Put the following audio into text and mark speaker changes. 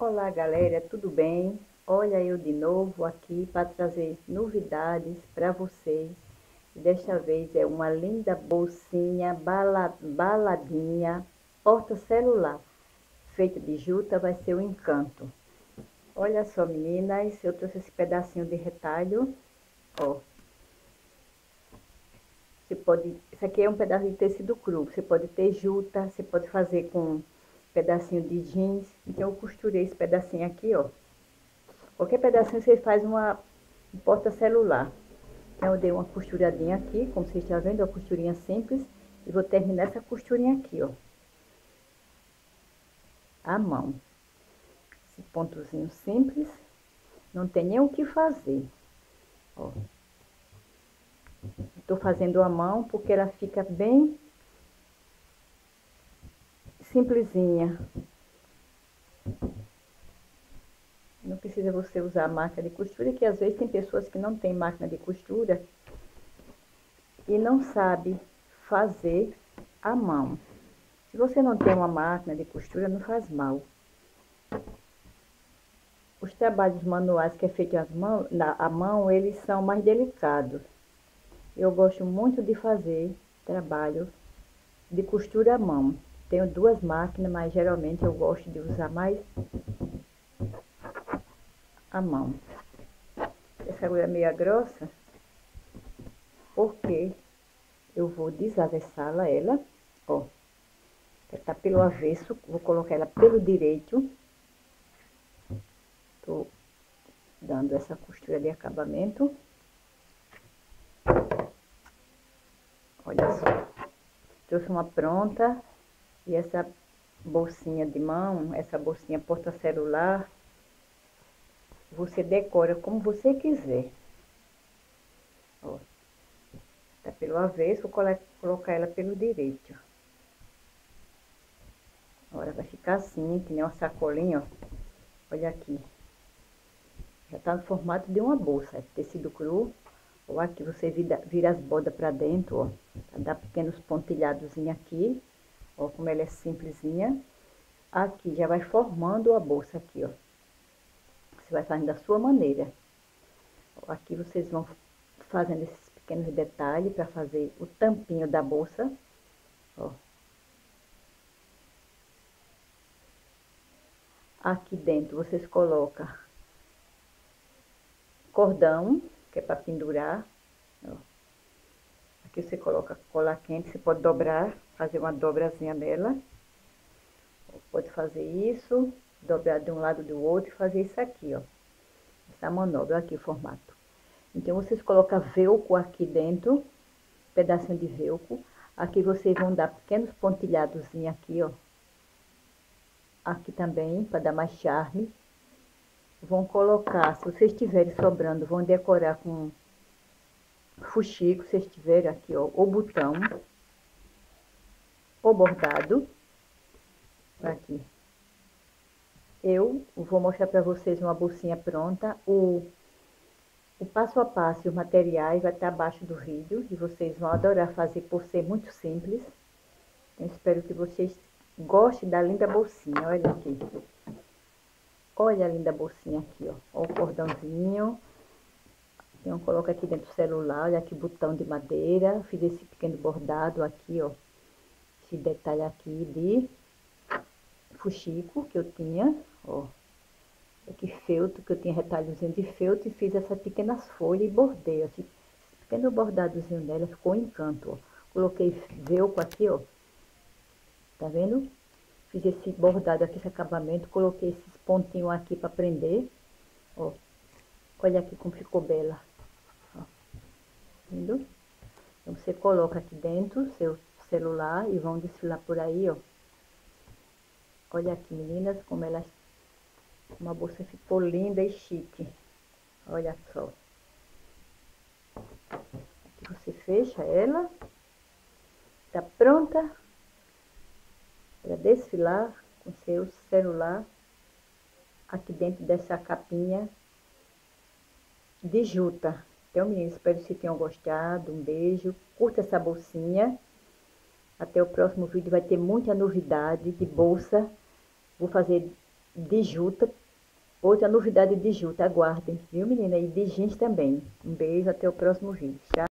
Speaker 1: Olá galera, tudo bem? Olha eu de novo aqui para trazer novidades para vocês. Desta vez é uma linda bolsinha bala, baladinha, porta celular, feita de juta, vai ser um encanto. Olha só meninas, eu trouxe esse pedacinho de retalho, ó. Você pode, isso aqui é um pedaço de tecido cru, você pode ter juta, você pode fazer com pedacinho de jeans. Então, eu costurei esse pedacinho aqui, ó. Qualquer pedacinho você faz uma porta celular. Então, eu dei uma costuradinha aqui, como vocês estão vendo, uma costurinha simples. E vou terminar essa costurinha aqui, ó. A mão. Esse pontozinho simples. Não tem nem o que fazer. Ó. Tô fazendo a mão porque ela fica bem simplesinha. Não precisa você usar máquina de costura, que às vezes tem pessoas que não tem máquina de costura e não sabe fazer a mão. Se você não tem uma máquina de costura, não faz mal. Os trabalhos manuais que é feito à mão, na, à mão, eles são mais delicados. Eu gosto muito de fazer trabalho de costura à mão. Tenho duas máquinas, mas geralmente eu gosto de usar mais a mão. Essa agulha é meia grossa, porque eu vou desavessá-la, ela, ó. Tá pelo avesso, vou colocar ela pelo direito. Tô dando essa costura de acabamento. Olha só. Trouxe uma pronta, e essa bolsinha de mão, essa bolsinha porta-celular, você decora como você quiser. Ó, tá pelo avesso, vou colocar ela pelo direito. Agora vai ficar assim, que nem uma sacolinha, ó. Olha aqui. Já tá no formato de uma bolsa, é tecido cru. Ou aqui você vira, vira as bordas pra dentro, ó. Dá pequenos pontilhados aqui. Ó, como ela é simplesinha. Aqui já vai formando a bolsa aqui, ó. Você vai fazendo da sua maneira. Aqui vocês vão fazendo esses pequenos detalhes para fazer o tampinho da bolsa. Ó. Aqui dentro vocês colocam cordão, que é para pendurar. Aqui você coloca cola quente, você pode dobrar, fazer uma dobrazinha nela. Pode fazer isso, dobrar de um lado do outro e fazer isso aqui, ó. Essa manobra aqui, o formato. Então, vocês colocam velcro aqui dentro, pedacinho de velcro. Aqui vocês vão dar pequenos pontilhados aqui, ó. Aqui também, para dar mais charme. Vão colocar, se vocês tiverem sobrando, vão decorar com fuxico, vocês tiverem aqui, ó, o botão, o bordado, aqui. Eu vou mostrar para vocês uma bolsinha pronta, o, o passo a passo e os materiais vai estar abaixo do vídeo, e vocês vão adorar fazer por ser muito simples. Eu espero que vocês gostem da linda bolsinha, olha aqui. Olha a linda bolsinha aqui, ó, ó o cordãozinho, então, coloco aqui dentro do celular, olha aqui, botão de madeira. Fiz esse pequeno bordado aqui, ó. Esse detalhe aqui de fuxico que eu tinha, ó. Aqui feltro, que eu tinha retalhozinho de feltro. E fiz essas pequenas folhas e bordei, assim. Esse pequeno bordadozinho dela ficou um encanto, ó. Coloquei velcro aqui, ó. Tá vendo? Fiz esse bordado aqui, esse acabamento. Coloquei esses pontinhos aqui pra prender, ó. Olha aqui como ficou bela. Vendo? Então, você coloca aqui dentro seu celular e vão desfilar por aí, ó. Olha aqui, meninas, como ela... Uma bolsa ficou linda e chique. Olha só. Aqui você fecha ela. Tá pronta para desfilar com seu celular aqui dentro dessa capinha de juta. Então, meninas, espero que tenham gostado. Um beijo. Curta essa bolsinha. Até o próximo vídeo vai ter muita novidade de bolsa. Vou fazer de juta. Outra novidade de juta, aguardem, viu menina? E de jeans também. Um beijo, até o próximo vídeo. Tchau.